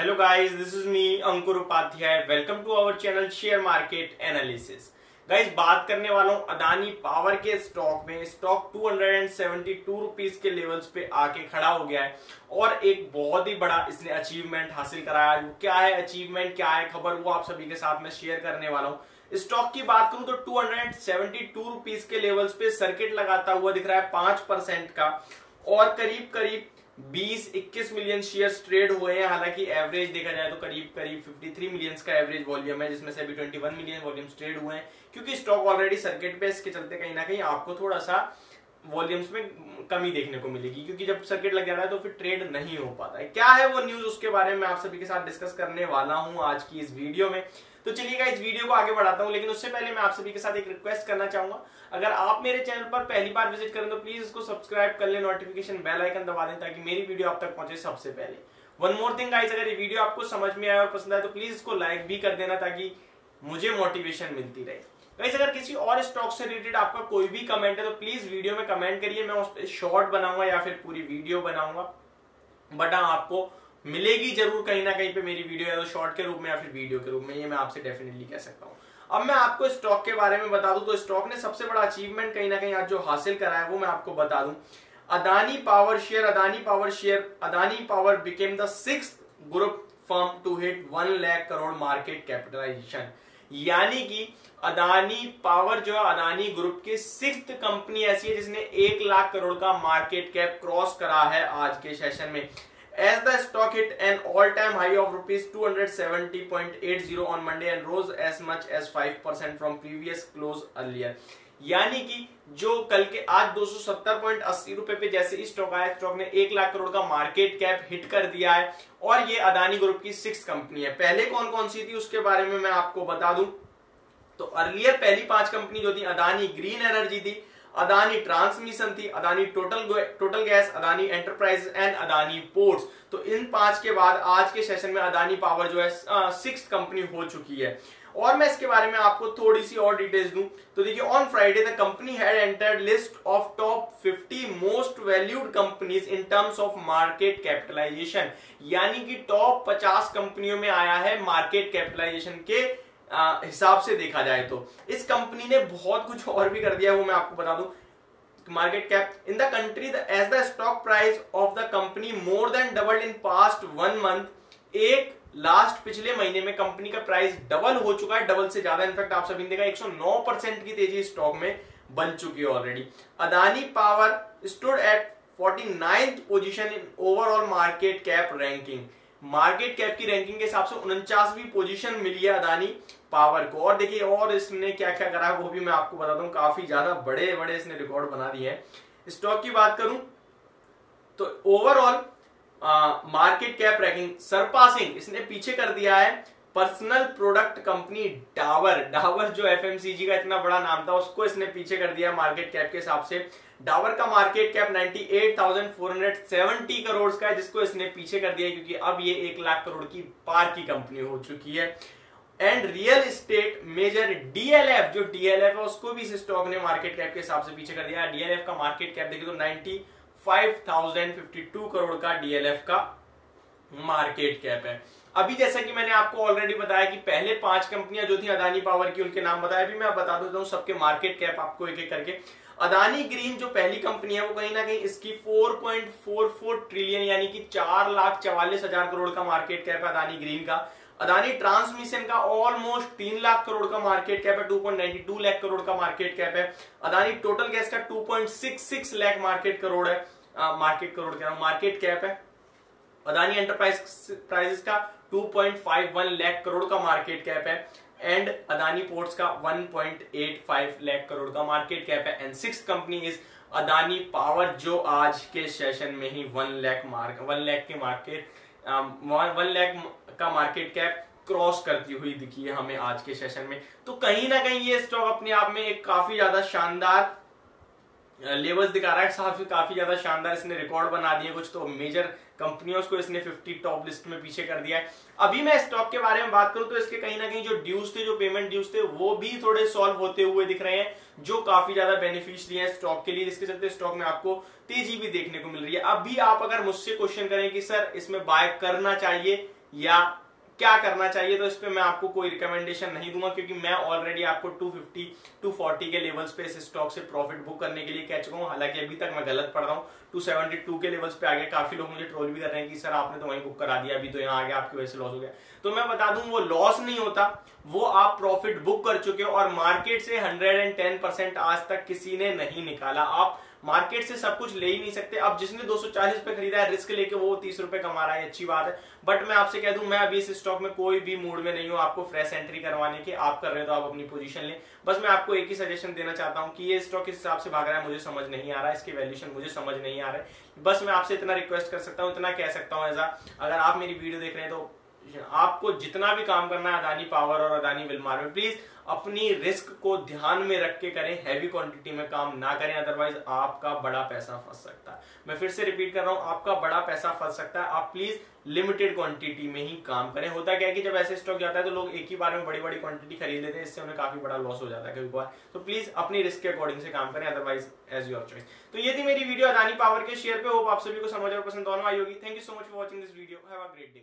Hello guys, this is me Ankur Upadhyay. Welcome to our channel Share Market Analysis. Guys बात करने वाला हूँ Adani power के stock में। स्टॉक टू रुपीस के लेवल्स पे आके खड़ा हो गया है। और एक बहुत ही बड़ा इसने अचीवमेंट हासिल कराया वो क्या है अचीवमेंट क्या है खबर वो आप सभी के साथ में शेयर करने वाला हूँ। स्टॉक की बात करूँ तो टू रुपीस के लेवल्स पे सर्किट लगाता हुआ दिख रहा है पाँच परसेंट का। और करीब करीब 20-21 मिलियन शेयर ट्रेड हुए हैं। हालाँकि एवरेज देखा जाए तो करीब करीब 53 मिलियन का एवरेज वॉल्यूम है, जिसमें से अभी 21 मिलियन वॉल्यूम ट्रेड हुए हैं। क्योंकि स्टॉक ऑलरेडी सर्किट पे इसके चलते कहीं ना कहीं आपको थोड़ा सा वॉल्यूम्स में कमी देखने को मिलेगी, क्योंकि जब सर्किट लग जाता है तो फिर ट्रेड नहीं हो पाता है। क्या है वो न्यूज़ उसके बारे में? आप सभी के साथ डिस्कस करने वाला हूँ आज की इस वीडियो में। तो चलिएगा इस वीडियो को आगे बढ़ाता हूँ, लेकिन उससे पहले मैं आप सभी के साथ एक रिक्वेस्ट करना चाहूँगा। अगर आप मेरे चैनल पर पहली बार विज़िट करें तो प्लीज़ इसको सब्सक्राइब कर ले नोटिफिकेशन बेल आइकन दबा दें, ताकि मेरी वीडियो आप तक पहुँचे सबसे पहले। वन मोर थिंग गाइस अगर ये वीडियो आपको समझ में आया और पसंद आए तो प्लीज़ इसको लाइक भी कर देना, ताकि मुझे मोटिवेशन मिलती रहे। गाइस अगर किसी और स्टॉक से रिलेटेड आपका कोई भी कमेंट है तो प्लीज़ वीडियो में कमेंट करिए। मैं उस पर शॉर्ट बनाऊँगा या फिर पूरी वीडियो बनाऊँगा। बट हाँ आपको मिलेगी ज़रूर कहीं ना कहीं पे मेरी वीडियो या तो शॉर्ट के रूप में या फिर वीडियो के रूप में, ये मैं आपसे डेफिनेटली कह सकता हूँ। अब मैं आपको स्टॉक के बारे में बता दूँ तो स्टॉक ने सबसे बड़ा अचीवमेंट कहीं ना कहीं आज जो हासिल करा है, वो मैं आपको बता दूँ। Adani Power share Adani Power share Adani Power became the six group firm to hit one lakh crore market capitalisation यानी कि अदानी पावर जो है, अदानी ग्रुप के सिक्स कंपनी ऐसी है जिसने एक लाख करोड़ का मार्केट कैप क्रॉस करा है आज के सेशन में। As the stock hit an all time high of rupees two hundred seventy point eight zero on Monday and rose as much as five percent from previous close earlier यानी कि जो कल के आज 270.80 रुपए पे जैसे स्टॉक आया, स्टॉक ने एक लाख करोड़ का मार्केट कैप हिट कर दिया है और ये अदानी ग्रुप की सिक्स कंपनी है। पहले कौन कौन सी थी उसके बारे में मैं आपको बता दूँ। तो अर्लियर पहली पाँच कंपनी जो थी, अदानी ग्रीन एनर्जी थी, अदानी ट्रांसमिशन थी, Adani Total Total Gas Adani Enterprise and Adani Ports तो इन पाँच के बाद आज के सेशन में अदानी पावर जो है सिक्स कंपनी हो चुकी है। और मैं इसके बारे में आपको थोड़ी सी और डिटेल्स दूँ। तो देखिए on Friday the company had entered list of top 50 most valued companies in terms of market capitalisation यानी कि टॉप 50 कंपनियों में आया है मार्केट कैपिटलाइजेशन के हिसाब से देखा जाए तो। इस कंपनी ने बहुत कुछ और भी कर दिया वो मैं आपको बता दूँ। Market cap in the country as the stock price of the company more than doubled in past one month एक लास्ट पिछले महीने में कंपनी का प्राइस डबल हो चुका है, डबल से ज़्यादा, इनफैक्ट आप सभी ने देखा 109 परसेंट की तेज़ी स्टॉक में बन चुकी है already Adani Power stood at forty position in overall market cap ranking market cap की रैंकिंग के हिसाब से उनचासवीं पोजीशन मिली है अदानी पावर को। और देखिए, और इसने क्या क्या करा वो भी मैं आपको बता दूँ, काफ़ी ज़्यादा बड़े बड़े इसने रिकॉर्ड बना दिए हैं। स्टॉक की बात करूँ तो overall market cap ranking surpassing इसने पीछे कर दिया है। Personal product company Dabur Dabur जो एफएमसीजी का इतना बड़ा नाम था उसको इसने पीछे कर दिया मार्केट कैप के हिसाब से। डावर का मार्केट कैप 98,470 करोड़ का है जिसको इसने पीछे कर दिया क्योंकि अब ये एक लाख करोड़ की पार की कंपनी हो चुकी है। And real estate major DLF जो डीएलएफ है उसको भी इस स्टॉक ने मार्केट कैप के हिसाब से पीछे कर दिया। डीएलएफ का मार्केट कैप देखिए तो ninety five thousand fifty two crore का डीएलएफ का मार्केट कैप है। अभी जैसा कि मैंने आपको ऑलरेडी बताया कि पहले पाँच कंपनियाँ जो थी, अदानी पावर की, उनके नाम बताया। अभी मैं बता देता हूँ सबके मार्केट कैप आपको एक एक करके। अदानी ग्रीन जो पहली कंपनी है, वो कहीं ना कहीं इसकी 4.44 ट्रिलियन यानी कि चार लाख चवालीस हज़ार करोड़ का मार्केट कैप है अदानी ग्रीन का। अदानी ट्रांसमिशन का ऑलमोस्ट तीन लाख करोड़ का मार्केट कैप है 2.92 लाख करोड़ का मार्केट कैप है। अदानी टोटल गैस का 2.66 लाख मार्केट करोड़ है। मार्केट करोड़ क्या मार्केट कैप है। अदानी एंटरप्राइज प्राइजेस का 2.51 लाख करोड़ का मार्केट कैप है। एंड अदानी पोर्ट्स का 1.85 लाख करोड़ का मार्केट कैप है। And six company is Adani power जो आज के सेशन में ही one lakh mark, one lakh के मार्केट वन लाख का मार्केट कैप क्रॉस करती हुई दिखी है हमें आज के सेशन में। तो कहीं ना कहीं ये स्टॉक अपने आप में एक काफ़ी ज़्यादा शानदार लेवल्स दिखा रहा है, काफ़ी काफ़ी ज़्यादा शानदार इसने रिकॉर्ड बना दिए कुछ तो मेजर कंपनियों को इसने 50 टॉप लिस्ट में पीछे कर दिया है। अभी मैं स्टॉक के बारे में बात करूँ तो इसके कहीं ना कहीं जो ड्यूज थे, जो पेमेंट ड्यूज थे, वो भी थोड़े सॉल्व होते हुए दिख रहे हैं, जो काफ़ी ज़्यादा बेनिफिशियरी है स्टॉक के लिए, जिसके चलते स्टॉक में आपको तेज़ी भी देखने को मिल रही है। अभी आप अगर मुझसे क्वेश्चन करें कि, सर, इसमें बाय करना चाहिए? या क्या करना चाहिए तो इस पर मैं आपको कोई रिकमेंडेशन नहीं दूँगा, क्योंकि मैं ऑलरेडी आपको 250 240 के लेवल्स पे इस स्टॉक से प्रॉफिट बुक करने के लिए कह चुका हूँ। हालाँकि अभी तक मैं गलत पढ़ रहा हूँ। 272 के लेवल्स पे आगे काफ़ी लोग मुझे ट्रोल भी कर रहे हैं कि, सर, आपने तो वहीं बुक करा दिया, अभी तो यहाँ आ गया आपकी वजह से लॉस हो गया। तो मैं बता दूँ, वो लॉस नहीं होता, वो आप प्रॉफिट बुक कर चुके हो और मार्केट से हंड्रेड आज तक किसी ने नहीं निकाला। आप मार्केट से सब कुछ ले ही नहीं सकते। अब जिसने 240 पे खरीदा है, रिस्क लेके वो तीस रुपए कमा रहा है अच्छी बात है। बट मैं आपसे कह दूँ, मैं अभी इस स्टॉक में कोई भी मूड में नहीं हूँ, आपको फ्रेश एंट्री करवाने की, आप कर रहे हो तो आप अपनी पोजीशन लें। बस मैं आपको एक ही सजेशन देना चाहता हूँ कि ये स्टॉक किस हिसाब से भाग रहा है, मुझे समझ नहीं आ रहा है इसकी वैल्यूशन मुझे समझ नहीं आ रहा है। बस मैं आपसे इतना रिक्वेस्ट कर सकता हूँ, इतना कह सकता हूँ, ऐसा। अगर आप मेरी वीडियो देख रहे हैं तो आपको जितना भी काम करना है, अदानी पावर और अदानी विलमार में प्लीज़ अपनी रिस्क को ध्यान में रख के करें। हैवी क्वांटिटी में काम ना करें अदरवाइज़ आपका बड़ा पैसा फंस सकता है। मैं फिर से रिपीट कर रहा हूँ, आपका बड़ा पैसा फंस सकता है। आप प्लीज़ लिमिटेड क्वांटिटी में ही काम करें। होता क्या है कि जब ऐसे स्टॉक जाता है तो लोग एक ही बार में बड़ी बड़ी क्वांटिटी खरीद लेते हैं, इससे उन्हें काफ़ी बड़ा लॉस हो जाता है कभी बार तो प्लीज़ अपनी रिस्क के अकॉर्डिंग से काम करें अदरवाइज़ एज योर चॉइस तो ये थी मेरी वीडियो अदानी पावर के शेयर पे। होप आप सभी को समझ और पसंद दोनों आई होगी। Thank you so much for watching this video have a great day